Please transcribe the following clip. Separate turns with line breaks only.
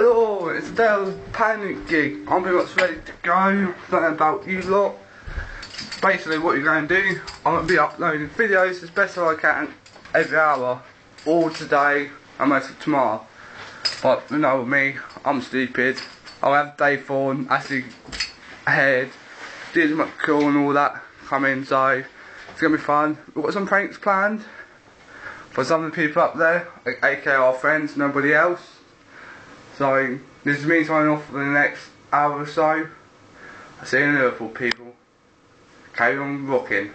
Hello, it's Dale's Panic Gig. I'm pretty much ready to go. Something about you lot. Basically, what you're going to do, I'm going to be uploading videos as best as I can every hour, all today and most of tomorrow. But you know me, I'm stupid. I'll have day Dave Fawn actually ahead, Did much cool and all that coming, so it's going to be fun. We've got some pranks planned for some of the people up there, aka our friends, nobody else. So this is me signing off for the next hour or so. I'll see you in Liverpool, people. Carry on rocking.